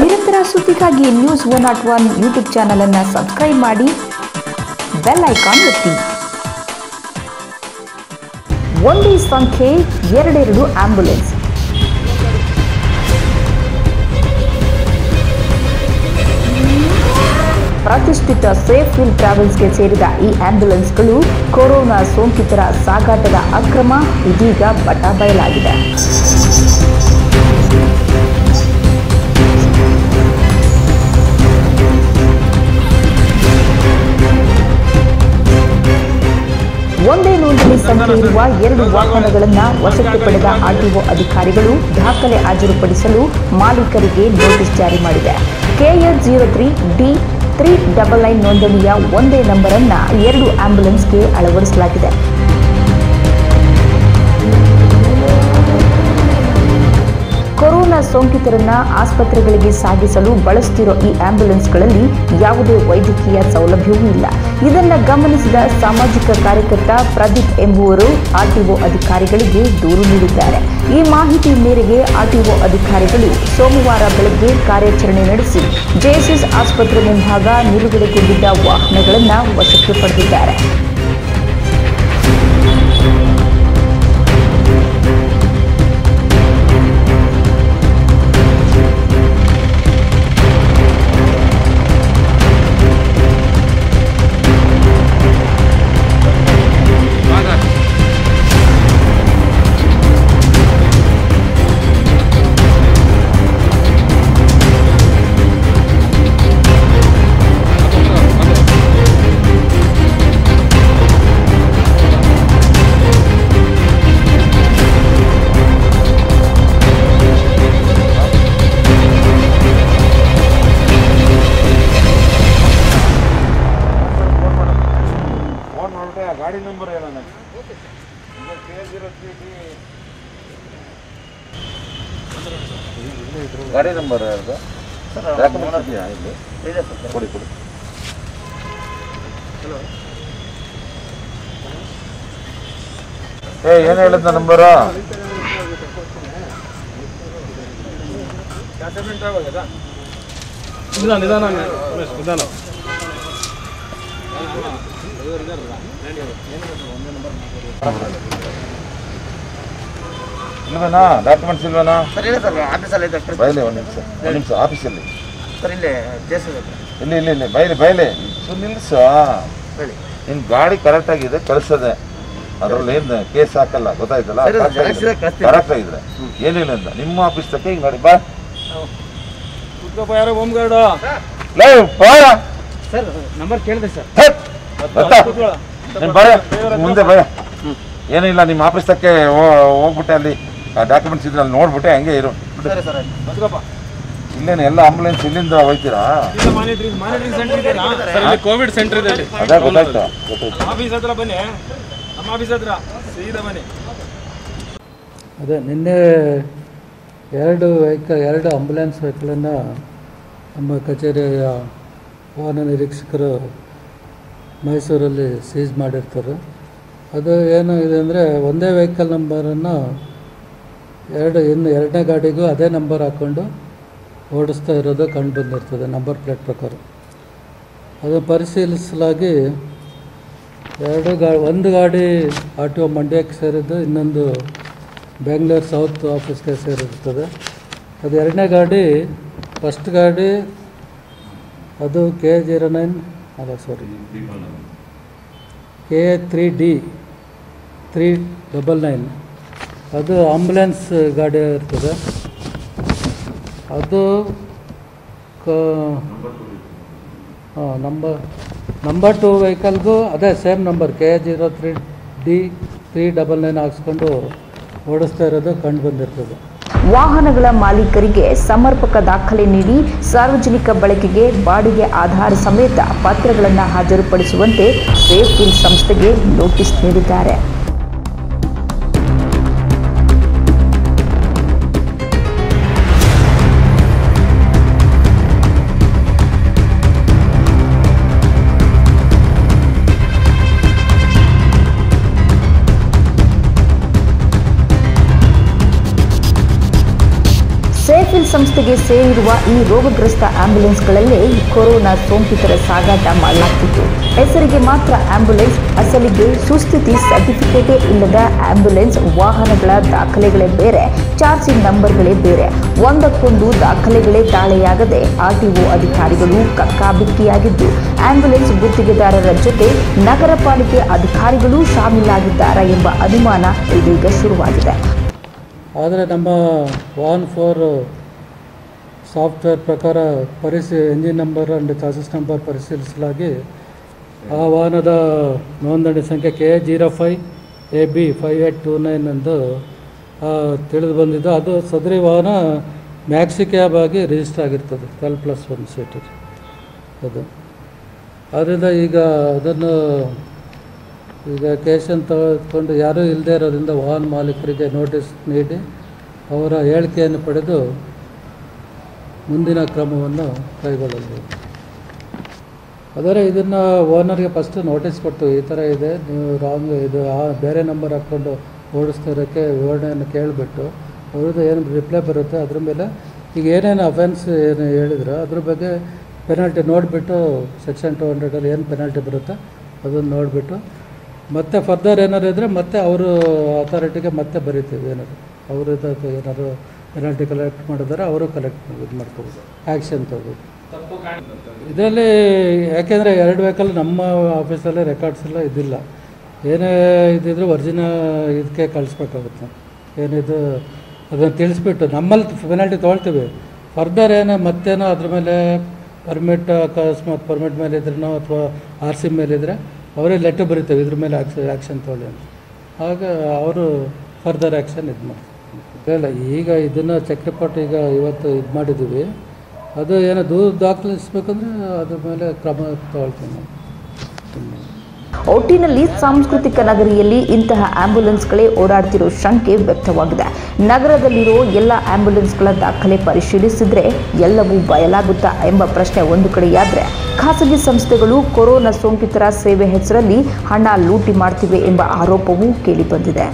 ನಿರಂತರ ಸುದ್ದಿಗಾಗಿ news one not one YouTube channel ಅನ್ನು ಸಬ್ಸ್ಕ್ರೈಬ್ ಮಾಡಿ ಬೆಲ್ ಐಕಾನ್ ಒತ್ತಿ. ಒಂದೇ ಸಂಖ್ಯೆ, ಎರಡೆರಡು ಆಂಬ್ಯುಲೆನ್ಸ್ ಪ್ರತಿಷ್ಠಿತ ಸೇಫ್ ವಿಲ್ ಟ್ರಾವೆಲ್ಸ್ಗೆ ಸೇರಿದ ಈ ಆಂಬ್ಯುಲೆನ್ಸ್ಗಳು ಕೊರೋನಾ ಸೋಂಕಿತರ ಸಾಗಾಟದ ಅಕ್ರಮ, ಇದೀಗ ಬಟ ಒಂದೇ ಸಂಖ್ಯೆ ಎರಡು ವಾಹನಗಳನ್ನು ವಶಕ್ಕೆ ಪಡೆದ ಆರ್ಟಿಒ ಅಧಿಕಾರಿಗಳು ದಾಖಲೆ ಹಾಜರುಪಡಿಸಲು ಮಾಲೀಕರಿಗೆ ನೋಟಿಸ್ ಜಾರಿ ಮಾಡಿದೆ. KL zero three D three double nine ನೋಂದಣಿಯ ಒಂದೇ ನಂಬರನ್ನು ಎರಡು ಆಂಬ್ಯುಲೆನ್ಸ್ಗೆ ಅಳವಡಿಸಲಾಗಿದೆ. ಕೊರೋನಾ ಸೋಂಕಿತರನ್ನ ಆಸ್ಪತ್ರೆಗಳಿಗೆ ಸಾಗಿಸಲು ಬಳಸ್ತಿರೋ ಈ ಆಂಬ್ಯುಲೆನ್ಸ್ಗಳಲ್ಲಿ ಯಾವುದೇ ವೈದ್ಯಕೀಯ ಸೌಲಭ್ಯವೂ ಇಲ್ಲ. ಇದನ್ನ ಗಮನಿಸಿದ ಸಾಮಾಜಿಕ ಕಾರ್ಯಕರ್ತ ಪ್ರದೀಪ್ ಎಂಬುವರು ಆರ್ಟಿಒ ಅಧಿಕಾರಿಗಳಿಗೆ ದೂರು ನೀಡಿದ್ದಾರೆ. ಈ ಮಾಹಿತಿ ಮೇರೆಗೆ ಆರ್ಟಿಒ ಅಧಿಕಾರಿಗಳು ಸೋಮವಾರ ಬೆಳಗ್ಗೆ ಕಾರ್ಯಾಚರಣೆ ನಡೆಸಿ ಜೆಎಸ್ಎಸ್ ಆಸ್ಪತ್ರೆ ಮುಂಭಾಗ ನಿಲುಗಡೆಗೊಂಡಿದ್ದ ವಾಹನಗಳನ್ನು ವಶಕ್ಕೆ ಪಡೆದಿದ್ದಾರೆ. ಗಾಡಿ ನಂಬರ್ ತ್ರೀ ಗಾಡಿ ನಂಬರ್ ಯಾರ್ದು? ಡಾಕ್ಯುಮೆಂಟ್ಸ್ ಇದೆಯಾ ಇಲ್ಲಿ? ಕೊಡಿ ಕೊಡಿ. ಏ ಏನು ಹೇಳಿದ್ನ ನಂಬರು ನಿಧಾನ. ನಿಧಾನ ನಿಧಾನ ಇಲ್ವೇನಾ? ಡಾಕ್ಯುಮೆಂಟ್ಸ್ ಇಲ್ವೇನಾ? ಸರ್ ಇಲ್ಲ ಸರ್ ಆಫೀಸಲ್ಲಿ ಇದೆ ಅಷ್ಟೇ. ಬೈಲಿ ಒಂದು ನಿಮಿಷ ಒಂದು ನಿಮಿಷ ಆಫೀಸಲ್ಲಿ ಸರ್ ಇಲ್ಲೇ ಜೇಸ್ ಇಲ್ಲ ಇಲ್ಲ ಇಲ್ಲ ಇಲ್ಲಿ ಬೈಲಿ ಬೈಲಿ. ಸೊ ನಿಲ್ಸು. ಹೇಳಿ. ನಿನ್ ಗಾಡಿ ಕರೆಕ್ಟ್ ಆಗಿದೆ ಕಳಿಸದೆ. ಅದ್ರಲ್ಲಿ ಏನು ಕೇಸ್ ಹಾಕಲ್ಲ ಗೊತ್ತಾಯ್ತಲ್ಲ? ಕರೆಕ್ಟ್ ಆಗಿದ್ರೆ ಏನಿಲ್ಲ ಅಂತ. ನಿಮ್ಮ ಆಫೀಸ್ ತಕ್ಕ ಹಿಂಗ್ ನೋಡಿ ಬಾ. ಯಾರೋ ಹೋಮ್ ಗಾರ್ಡು ಲೈವ್ ಬಾ ಸರ್ ನಂಬರ್ ಕೇಳಿದೆ ಸರ್? ನೀನ್ ಬರ ಮುಂದೆ ಬರ. ಏನಿಲ್ಲ ನಿಮ್ಮ ಆಫೀಸ್ ತಕ್ಕೆ ಹೋಗ್ಬಿಟ್ಟೆ ಅಲ್ಲಿ. ಡಾಕ್ಯುಮೆಂಟ್ಸ್ ಇದ್ರೆ ಅಲ್ಲಿ ನೋಡ್ಬಿಟ್ಟೆ ಹಂಗೆ ಇರು. ಸರಿ ಸರ್ ಕೂತ್ಕೋಪ ಇಲ್ಲೇನು ಎಲ್ಲ ಆಂಬುಲೆನ್ಸ್ ಇಲ್ಲಿಂದ ಹೋಯ್ತೀರಾ? ಮಾನಿಟ್ರಿಂಗ್ ಮಾನಿಟ್ರಿಂಗ್ ಸೆಂಟರ್ ಇದೆ ಇಲ್ಲಿ ಕೋವಿಡ್ ಸೆಂಟರ್ ಇದೆ ಅದೇ ಗೊತ್ತಾಯ್ತು. ಗೊತ್ತಾಯ್ತು ಆಫೀಸ್ ಹತ್ರ ಬನ್ನಿ. ನಮ್ಮ ಆಫೀಸ್ ಹತ್ರ. ಸೀದಾ ಬನ್ನಿ. ಅದೇ ನಿನ್ನೆ ಎರಡು ವೆಹಿಕಲ್ ಎರಡು ಆಂಬುಲೆನ್ಸ್ ವೆಹಿಕಲನ್ನು ನಮ್ಮ ಕಚೇರಿಯ ವಾಹನ ನಿರೀಕ್ಷಕರು ಮೈಸೂರಲ್ಲಿ ಸೀಸ್ ಮಾಡಿರ್ತಾರೆ. ಅದು ಏನು ಇದೆ ಅಂದರೆ ಒಂದೇ ವೆಹಿಕಲ್ ನಂಬರನ್ನು ಎರಡು, ಇನ್ನು ಎರಡನೇ ಗಾಡಿಗೂ ಅದೇ ನಂಬರ್ ಹಾಕ್ಕೊಂಡು ಓಡಿಸ್ತಾ ಇರೋದು ಕಂಡು ಬಂದಿರ್ತದೆ, ನಂಬರ್ ಪ್ಲೇಟ್ ಪ್ರಕಾರ. ಅದು ಪರಿಶೀಲಿಸಲಾಗಿ ಎರಡು ಗಾ, ಒಂದು ಗಾಡಿ ಆರ್ ಟಿ ಒ ಮಂಡ್ಯಕ್ಕೆ ಸೇರಿದ್ದು, ಇನ್ನೊಂದು ಬೆಂಗಳೂರು ಸೌತ್ ಆಫೀಸ್ಗೆ ಸೇರಿರ್ತದೆ. ಅದು ಎರಡನೇ ಗಾಡಿ, ಫಸ್ಟ್ ಗಾಡಿ, ಅದು ಕೆ ಜೀರೋ ನೈನ್ ಅಲ್ಲ sorry K three D three double nine ಅದು ಆಂಬುಲೆನ್ಸ್ ಗಾಡಿ ಇರ್ತದೆ. ಅದು ಕ ಹಾಂ ನಂಬರ್ ನಂಬರ್ ಟು ವೆಹಿಕಲ್ಗೂ ಅದೇ same number K zero three D three double nine ಹಾಕ್ಸ್ಕೊಂಡು ಓಡಿಸ್ತಾ ಇರೋದು ಕಂಡು ಬಂದಿರ್ತದೆ. ವಾಹನಗಳ ಮಾಲೀಕರಿಗೆ ಸಮರ್ಪಕ ದಾಖಲೆ ನೀಡಿ ಸಾರ್ವಜನಿಕ ಬಳಕೆಗೆ ಬಾಡಿಗೆ ಆಧಾರ ಸಮೇತ ಪತ್ರಗಳನ್ನು ಹಾಜರುಪಡಿಸುವಂತೆ ಸೇಫ್ ಸಂಸ್ಥೆಗೆ ನೋಟಿಸ್ ನೀಡಿದ್ದಾರೆ. ಸಂಸ್ಥೆಗೆ ಸೇರಿರುವ ಈ ರೋಗಗ್ರಸ್ತ ಆಂಬ್ಯುಲೆನ್ಸ್ಗಳಲ್ಲೇ ಕೊರೋನಾ ಸೋಂಕಿತರ ಸಾಗಾಟ ಮಾಡಲಾಗ್ತಿತ್ತು. ಹೆಸರಿಗೆ ಮಾತ್ರ ಆಂಬ್ಯುಲೆನ್ಸ್, ಅಸಲಿಗೆ ಸುಸ್ಥಿತಿ ಸರ್ಟಿಫಿಕೇಟೇ ಇಲ್ಲದ ಆಂಬ್ಯುಲೆನ್ಸ್ ವಾಹನಗಳ ದಾಖಲೆಗಳೇ ಬೇರೆ, ಚಾರ್ಜಿಂಗ್ ನಂಬರ್ಗಳೇ ಬೇರೆ. ಒಂದಕ್ಕೊಂದು ದಾಖಲೆಗಳೇ ತಾಳೆಯಾಗದೆ ಆರ್ಟಿಒ ಅಧಿಕಾರಿಗಳು ಕಕ್ಕಾಬಿಕ್ಕಿಯಾಗಿದ್ದು, ಆಂಬ್ಯುಲೆನ್ಸ್ ಗುತ್ತಿಗೆದಾರರ ಜೊತೆ ನಗರ ಪಾಲಿಕೆ ಅಧಿಕಾರಿಗಳೂ ಶಾಮೀಲಾಗಿದ್ದಾರಾ ಎಂಬ ಅನುಮಾನ ಇದೀಗ ಶುರುವಾಗಿದೆ. ಆದರೆ ನಮ್ಮ ವಾಹನ್ ಫೋರ್ ಸಾಫ್ಟ್ವೇರ್ ಪ್ರಕಾರ ಪರಿಶೀ engine number and chassis number ಪರಿಶೀಲಿಸಲಾಗಿ ಆ ವಾಹನದ ನೋಂದಣಿ ಸಂಖ್ಯೆ K zero five A B five eight two nine ಎಂದು ತಿಳಿದು ಬಂದಿದ್ದು ಅದು ಸದರಿ ವಾಹನ ಮ್ಯಾಕ್ಸಿ ಕ್ಯಾಬ್ ಆಗಿ ರಿಜಿಸ್ಟರ್ ಆಗಿರ್ತದೆ. ಟ್ವೆಲ್ ಪ್ಲಸ್ ಒನ್ ಸೀಟರ್ ಅದು. ಆದ್ದರಿಂದ ಈಗ ಅದನ್ನು ಈಗ ಕೇಶನ್ ತಗೊಂಡು ಯಾರೂ ಇಲ್ಲದೇ ಇರೋದ್ರಿಂದ ವಾಹನ ಮಾಲೀಕರಿಗೆ ನೋಟಿಸ್ ನೀಡಿ ಅವರ ಹೇಳಿಕೆಯನ್ನು ಪಡೆದು ಮುಂದಿನ ಕ್ರಮವನ್ನು ಕೈಗೊಳ್ಳಬೇಕು. ಆದರೆ ಇದನ್ನು ಓನರ್ಗೆ ಫಸ್ಟ್ ನೋಟಿಸ್ ಕೊಟ್ಟು ಈ ಥರ ಇದೆ, ನೀವು ರಾಂಗ್ ಇದು ಆ ಬೇರೆ ನಂಬರ್ ಹಾಕ್ಕೊಂಡು ಓಡಿಸ್ತಿರೋಕ್ಕೆ ವಿವರಣೆಯನ್ನು ಕೇಳಿಬಿಟ್ಟು ಅವ್ರದ್ದು ಏನು ರಿಪ್ಲೈ ಬರುತ್ತೆ ಅದ್ರ ಮೇಲೆ ಈಗ ಏನೇನು ಅಫೆನ್ಸ್ ಏನು ಹೇಳಿದ್ರು ಅದ್ರ ಬಗ್ಗೆ ಪೆನಾಲ್ಟಿ ನೋಡಿಬಿಟ್ಟು ಸೆಕ್ಷನ್ ಟು ಹಂಡ್ರೆಡಲ್ಲಿ ಏನು ಪೆನಾಲ್ಟಿ ಬರುತ್ತೆ ಅದನ್ನು ನೋಡಿಬಿಟ್ಟು ಮತ್ತೆ ಫರ್ದರ್ ಏನಾರು ಇದ್ದರೆ ಮತ್ತೆ ಅವರು ಅಥಾರಿಟಿಗೆ ಮತ್ತೆ ಬರಿತೀವಿ ಏನಾದ್ರು. ಅವ್ರದ್ದು ಏನಾದ್ರು ಪೆನಾಲ್ಟಿ ಕಲೆಕ್ಟ್ ಮಾಡಿದ್ರೆ ಅವರು ಕಲೆಕ್ಟ್ ಇದು ಮಾಡ್ಕೋಬೋದು ಆ್ಯಕ್ಷನ್ ತಗೋಬೋದು ಇದರಲ್ಲಿ ಯಾಕೆಂದರೆ ಎರಡು ವೆಹಿಕಲ್ ನಮ್ಮ ಆಫೀಸಲ್ಲೇ ರೆಕಾರ್ಡ್ಸ್ ಎಲ್ಲ ಇದಿಲ್ಲ. ಏನೇ ಇದ್ದಿದ್ರು ಒರಿಜಿನ ಇದಕ್ಕೆ ಕಳಿಸ್ಬೇಕಾಗುತ್ತೆ. ಏನಿದು ಅದನ್ನು ತಿಳಿಸ್ಬಿಟ್ಟು ನಮ್ಮಲ್ಲಿ ಪೆನಾಲ್ಟಿ ತೊಗೊಳ್ತೀವಿ. ಫರ್ದರ್ ಏನೋ ಮತ್ತೇನೋ ಅದ್ರ ಮೇಲೆ ಪರ್ಮಿಟ್ ಅಕಸ್ಮಾತ್ ಪರ್ಮಿಟ್ ಮೇಲೆ ಇದ್ರೂ ಅಥವಾ ಆರ್ ಸಿ ಮೇಲೆ ಇದ್ದರೆ ಅವರೇ ಲೆಟರ್ ಬರೀತೇವೆ ಇದ್ರ ಮೇಲೆ ಆಕ್ಷನ್ ಆ್ಯಕ್ಷನ್ ತೊಗೊಳ್ಳಿ ಅಂತ. ಆಗ ಅವರು ಫರ್ದರ್ ಆ್ಯಕ್ಷನ್ ಇದು ಮಾಡ್ತಾರೆ ಇಲ್ಲ ಈಗ ಇದನ್ನು ಚಕ್ರಪಾಟ್ ಈಗ ಇವತ್ತು ಇದು ಮಾಡಿದ್ದೀವಿ. ಅದು ಏನೋ ದೂರ ದಾಖಲಿಸ್ಬೇಕಂದ್ರೆ ಅದ್ರ ಮೇಲೆ ಕ್ರಮ ತಗೊಳ್ತೀನಿ. ಒಟ್ಟಿನಲ್ಲಿ ಸಾಂಸ್ಕೃತಿಕ ನಗರಿಯಲ್ಲಿ ಇಂತಹ ಆಂಬ್ಯುಲೆನ್ಸ್ಗಳೇ ಓಡಾಡ್ತಿರೋ ಶಂಕೆ ವ್ಯಕ್ತವಾಗಿದೆ. ನಗರದಲ್ಲಿರೋ ಎಲ್ಲ ಆಂಬ್ಯುಲೆನ್ಸ್ಗಳ ದಾಖಲೆ ಪರಿಶೀಲಿಸಿದ್ರೆ ಎಲ್ಲವೂ ಬಯಲಾಗುತ್ತಾ ಎಂಬ ಪ್ರಶ್ನೆ ಒಂದು ಕಡೆಯಾದರೆ, ಖಾಸಗಿ ಸಂಸ್ಥೆಗಳು ಕೊರೋನಾ ಸೋಂಕಿತರ ಸೇವೆ ಹೆಸರಲ್ಲಿ ಹಣ ಲೂಟಿ ಮಾಡ್ತಿವೆ ಎಂಬ ಆರೋಪವೂ ಕೇಳಿಬಂದಿದೆ.